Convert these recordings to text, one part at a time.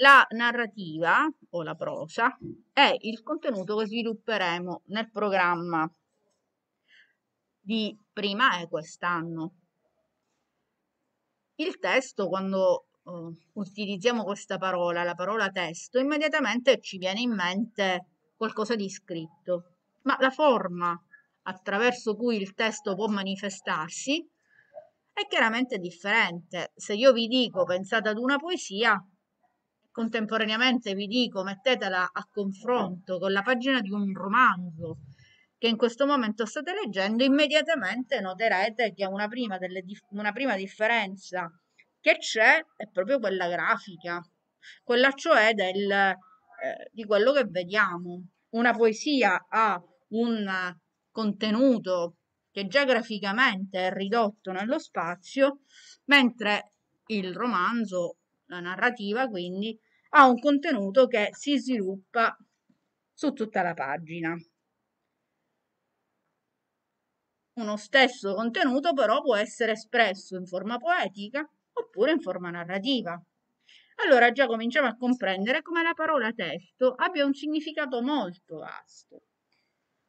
La narrativa o la prosa è il contenuto che svilupperemo nel programma di prima e quest'anno. Il testo, quando uh, utilizziamo questa parola, la parola testo, immediatamente ci viene in mente qualcosa di scritto, ma la forma attraverso cui il testo può manifestarsi è chiaramente differente. Se io vi dico pensate ad una poesia, contemporaneamente vi dico mettetela a confronto con la pagina di un romanzo che in questo momento state leggendo, immediatamente noterete che una prima, delle, una prima differenza che c'è è proprio quella grafica, quella cioè del, eh, di quello che vediamo. Una poesia ha un contenuto che già graficamente è ridotto nello spazio, mentre il romanzo, la narrativa quindi, ha un contenuto che si sviluppa su tutta la pagina. Uno stesso contenuto però può essere espresso in forma poetica oppure in forma narrativa. Allora già cominciamo a comprendere come la parola testo abbia un significato molto vasto.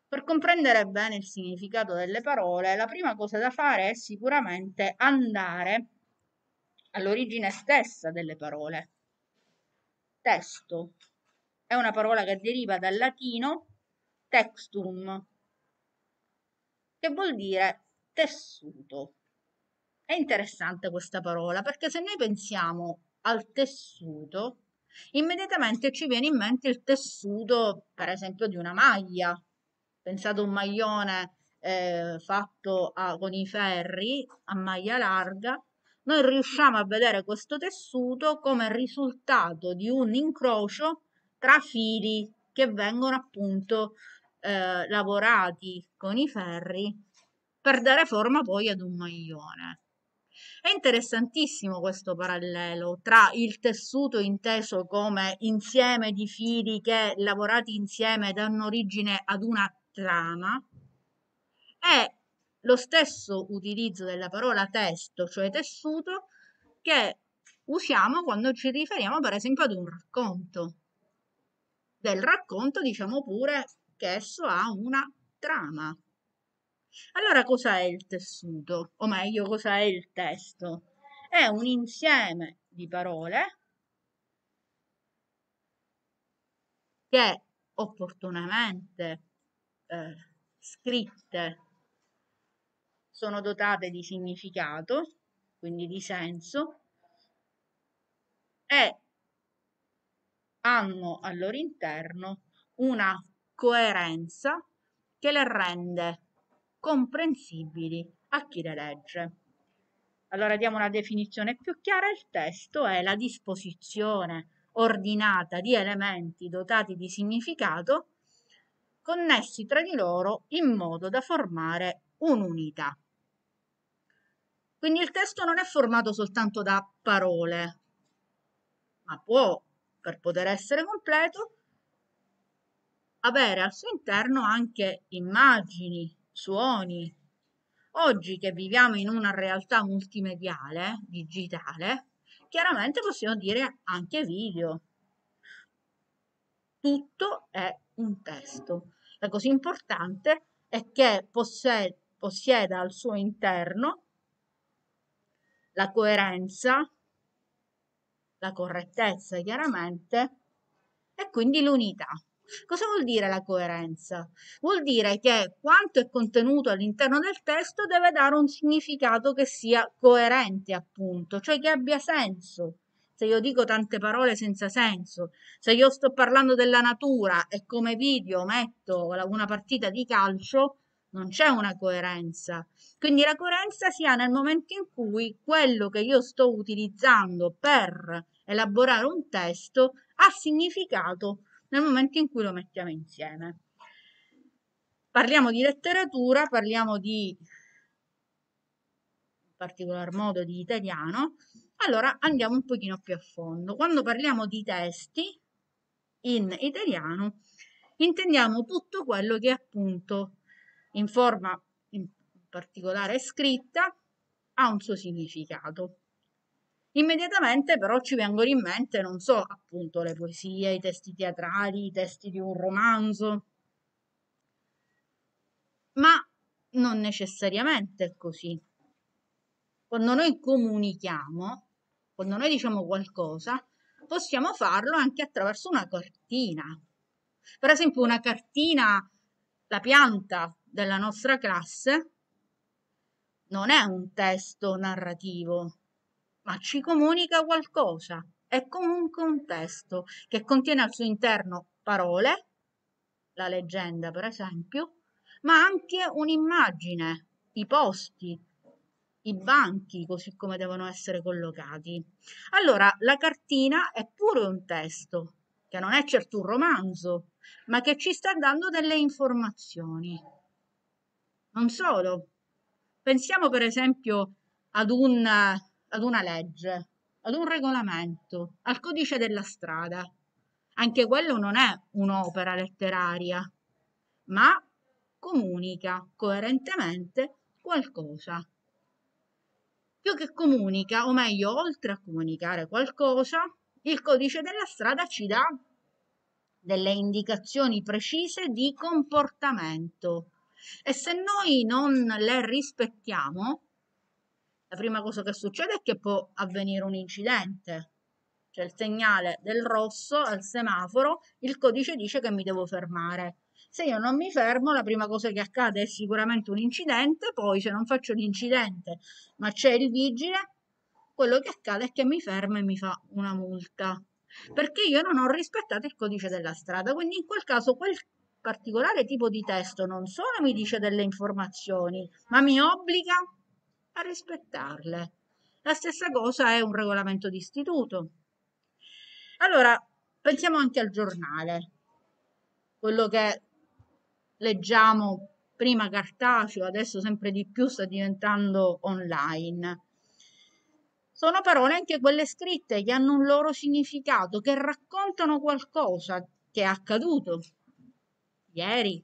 Per comprendere bene il significato delle parole, la prima cosa da fare è sicuramente andare all'origine stessa delle parole. Testo è una parola che deriva dal latino textum, che vuol dire tessuto. È interessante questa parola perché se noi pensiamo al tessuto, immediatamente ci viene in mente il tessuto, per esempio, di una maglia, pensate a un maglione eh, fatto a, con i ferri a maglia larga, noi riusciamo a vedere questo tessuto come risultato di un incrocio tra fili che vengono appunto eh, lavorati con i ferri per dare forma poi ad un maglione. È interessantissimo questo parallelo tra il tessuto inteso come insieme di fili che lavorati insieme danno origine ad una trama è lo stesso utilizzo della parola testo, cioè tessuto, che usiamo quando ci riferiamo per esempio ad un racconto. Del racconto diciamo pure che esso ha una trama. Allora cos'è il tessuto? O meglio, cos'è il testo? È un insieme di parole che opportunamente eh, scritte sono dotate di significato, quindi di senso, e hanno al loro interno una coerenza che le rende comprensibili a chi le legge. Allora diamo una definizione più chiara, il testo è la disposizione ordinata di elementi dotati di significato connessi tra di loro in modo da formare un'unità. Quindi il testo non è formato soltanto da parole, ma può, per poter essere completo, avere al suo interno anche immagini, suoni. Oggi che viviamo in una realtà multimediale, digitale, chiaramente possiamo dire anche video. Tutto è un testo. La cosa importante è che possieda al suo interno la coerenza, la correttezza chiaramente e quindi l'unità. Cosa vuol dire la coerenza? Vuol dire che quanto è contenuto all'interno del testo deve dare un significato che sia coerente, appunto, cioè che abbia senso se io dico tante parole senza senso, se io sto parlando della natura e come video metto una partita di calcio, non c'è una coerenza. Quindi la coerenza si ha nel momento in cui quello che io sto utilizzando per elaborare un testo ha significato nel momento in cui lo mettiamo insieme. Parliamo di letteratura, parliamo di in particolar modo di italiano, allora andiamo un pochino più a fondo. Quando parliamo di testi in italiano, intendiamo tutto quello che appunto in forma in particolare scritta ha un suo significato. immediatamente però ci vengono in mente, non so, appunto le poesie, i testi teatrali, i testi di un romanzo, ma non necessariamente è così. Quando noi comunichiamo, quando noi diciamo qualcosa, possiamo farlo anche attraverso una cartina. Per esempio, una cartina, la pianta della nostra classe, non è un testo narrativo, ma ci comunica qualcosa. È comunque un testo che contiene al suo interno parole, la leggenda per esempio, ma anche un'immagine, i posti, i banchi così come devono essere collocati. Allora, la cartina è pure un testo, che non è certo un romanzo, ma che ci sta dando delle informazioni. Non solo. Pensiamo per esempio ad, un, ad una legge, ad un regolamento, al codice della strada. Anche quello non è un'opera letteraria, ma comunica coerentemente qualcosa. Più che comunica, o meglio, oltre a comunicare qualcosa, il codice della strada ci dà delle indicazioni precise di comportamento e se noi non le rispettiamo, la prima cosa che succede è che può avvenire un incidente. C'è il segnale del rosso al semaforo, il codice dice che mi devo fermare. Se io non mi fermo, la prima cosa che accade è sicuramente un incidente, poi se non faccio l'incidente, ma c'è il vigile, quello che accade è che mi ferma e mi fa una multa. Perché io non ho rispettato il codice della strada, quindi in quel caso quel particolare tipo di testo non solo mi dice delle informazioni, ma mi obbliga a rispettarle. La stessa cosa è un regolamento di istituto. Allora, pensiamo anche al giornale, quello che leggiamo prima cartaceo, adesso sempre di più sta diventando online. Sono parole anche quelle scritte che hanno un loro significato, che raccontano qualcosa che è accaduto ieri,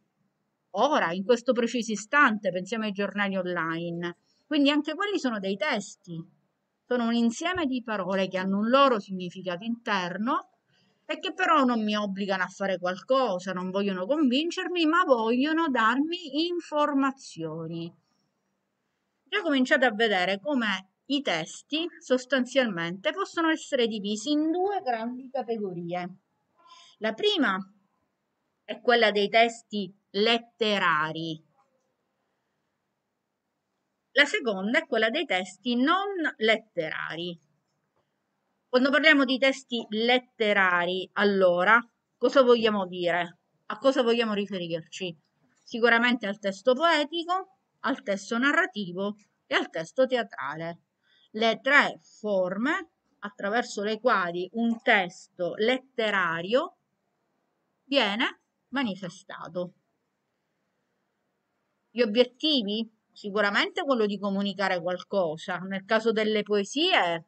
ora, in questo preciso istante, pensiamo ai giornali online. Quindi anche quelli sono dei testi, sono un insieme di parole che hanno un loro significato interno e che però non mi obbligano a fare qualcosa, non vogliono convincermi, ma vogliono darmi informazioni. Già cominciate a vedere come i testi sostanzialmente possono essere divisi in due grandi categorie. La prima è quella dei testi letterari. La seconda è quella dei testi non letterari. Quando parliamo di testi letterari, allora, cosa vogliamo dire? A cosa vogliamo riferirci? Sicuramente al testo poetico, al testo narrativo e al testo teatrale. Le tre forme attraverso le quali un testo letterario viene manifestato. Gli obiettivi? Sicuramente quello di comunicare qualcosa. Nel caso delle poesie,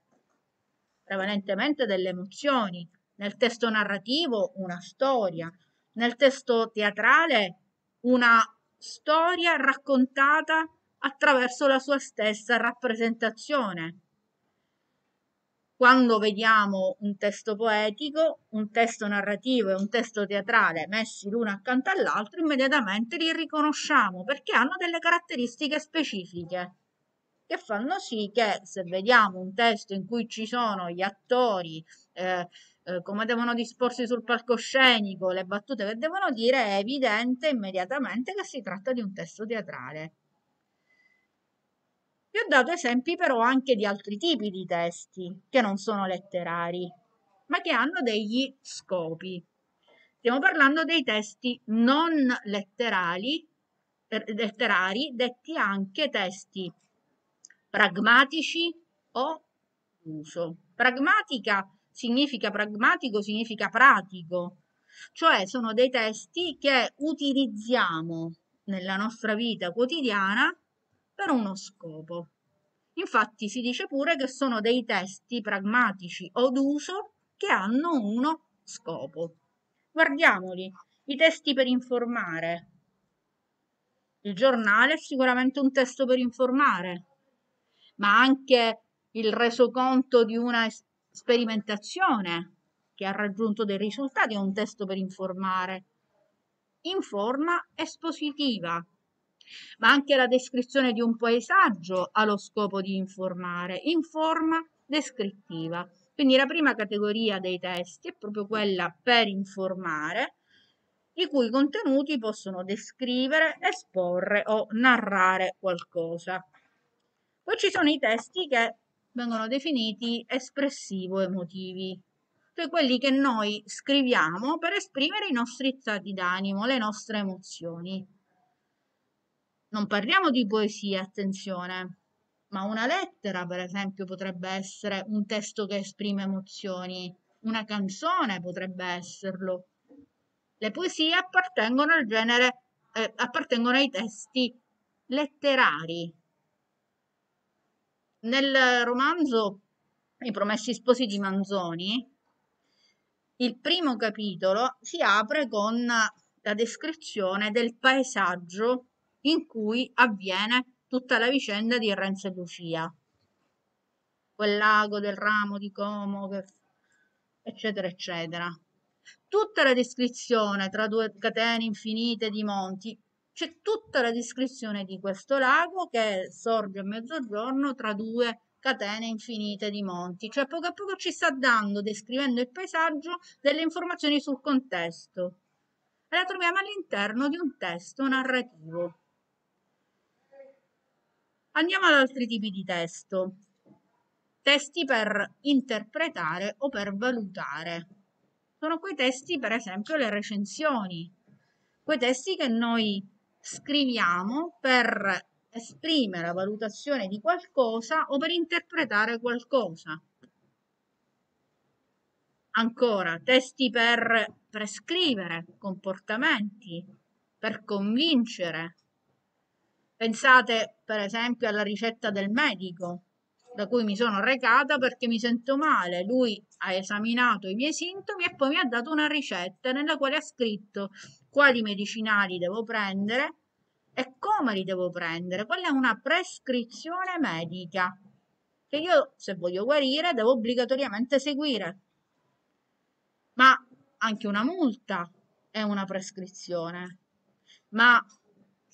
prevalentemente delle emozioni. Nel testo narrativo, una storia. Nel testo teatrale, una storia raccontata attraverso la sua stessa rappresentazione quando vediamo un testo poetico, un testo narrativo e un testo teatrale messi l'uno accanto all'altro, immediatamente li riconosciamo perché hanno delle caratteristiche specifiche che fanno sì che se vediamo un testo in cui ci sono gli attori, eh, eh, come devono disporsi sul palcoscenico, le battute che devono dire, è evidente immediatamente che si tratta di un testo teatrale. Vi ho dato esempi però anche di altri tipi di testi che non sono letterari, ma che hanno degli scopi. Stiamo parlando dei testi non letterali, er, letterari, detti anche testi pragmatici o uso. Pragmatica significa pragmatico, significa pratico, cioè sono dei testi che utilizziamo nella nostra vita quotidiana per uno scopo. Infatti si dice pure che sono dei testi pragmatici o d'uso che hanno uno scopo. Guardiamoli, i testi per informare. Il giornale è sicuramente un testo per informare, ma anche il resoconto di una sperimentazione che ha raggiunto dei risultati, è un testo per informare in forma espositiva, ma anche la descrizione di un paesaggio ha lo scopo di informare in forma descrittiva. Quindi la prima categoria dei testi è proprio quella per informare, i cui contenuti possono descrivere, esporre o narrare qualcosa. Poi ci sono i testi che vengono definiti espressivo-emotivi, cioè quelli che noi scriviamo per esprimere i nostri stati d'animo, le nostre emozioni. Non parliamo di poesia, attenzione, ma una lettera, per esempio, potrebbe essere un testo che esprime emozioni, una canzone potrebbe esserlo. Le poesie appartengono al genere, eh, appartengono ai testi letterari. Nel romanzo I Promessi Sposi di Manzoni, il primo capitolo si apre con la descrizione del paesaggio in cui avviene tutta la vicenda di Renzo e Lucia. Quel lago del ramo di Como, eccetera, eccetera. Tutta la descrizione tra due catene infinite di monti, c'è tutta la descrizione di questo lago che sorge a mezzogiorno tra due catene infinite di monti, cioè poco a poco ci sta dando, descrivendo il paesaggio, delle informazioni sul contesto. E la troviamo all'interno di un testo narrativo. Andiamo ad altri tipi di testo. Testi per interpretare o per valutare. Sono quei testi, per esempio, le recensioni. Quei testi che noi scriviamo per esprimere la valutazione di qualcosa o per interpretare qualcosa. Ancora, testi per prescrivere comportamenti, per convincere, Pensate per esempio alla ricetta del medico da cui mi sono recata perché mi sento male. Lui ha esaminato i miei sintomi e poi mi ha dato una ricetta nella quale ha scritto quali medicinali devo prendere e come li devo prendere. Quella è una prescrizione medica che io, se voglio guarire, devo obbligatoriamente seguire. Ma anche una multa è una prescrizione. Ma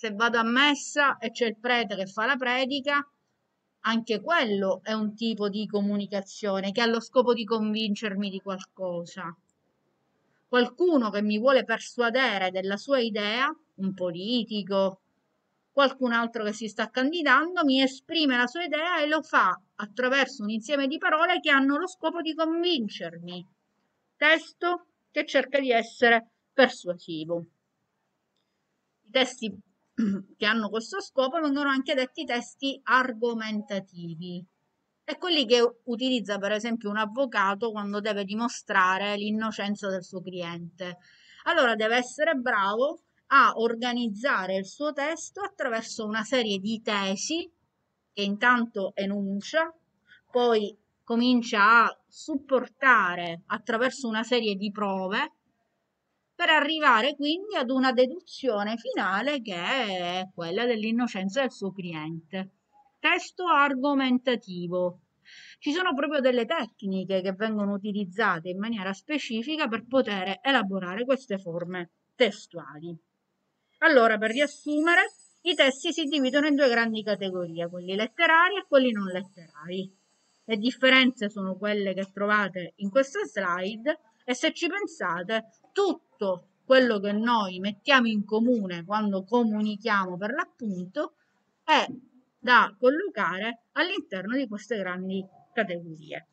se vado a messa e c'è il prete che fa la predica, anche quello è un tipo di comunicazione che ha lo scopo di convincermi di qualcosa. Qualcuno che mi vuole persuadere della sua idea, un politico, qualcun altro che si sta candidando, mi esprime la sua idea e lo fa attraverso un insieme di parole che hanno lo scopo di convincermi. Testo che cerca di essere persuasivo. I testi che hanno questo scopo vengono anche detti testi argomentativi. È quelli che utilizza per esempio un avvocato quando deve dimostrare l'innocenza del suo cliente. Allora deve essere bravo a organizzare il suo testo attraverso una serie di tesi che intanto enuncia, poi comincia a supportare attraverso una serie di prove per arrivare quindi ad una deduzione finale che è quella dell'innocenza del suo cliente. Testo argomentativo. Ci sono proprio delle tecniche che vengono utilizzate in maniera specifica per poter elaborare queste forme testuali. Allora, per riassumere, i testi si dividono in due grandi categorie, quelli letterari e quelli non letterari. Le differenze sono quelle che trovate in questa slide e se ci pensate, tutto quello che noi mettiamo in comune quando comunichiamo per l'appunto è da collocare all'interno di queste grandi categorie.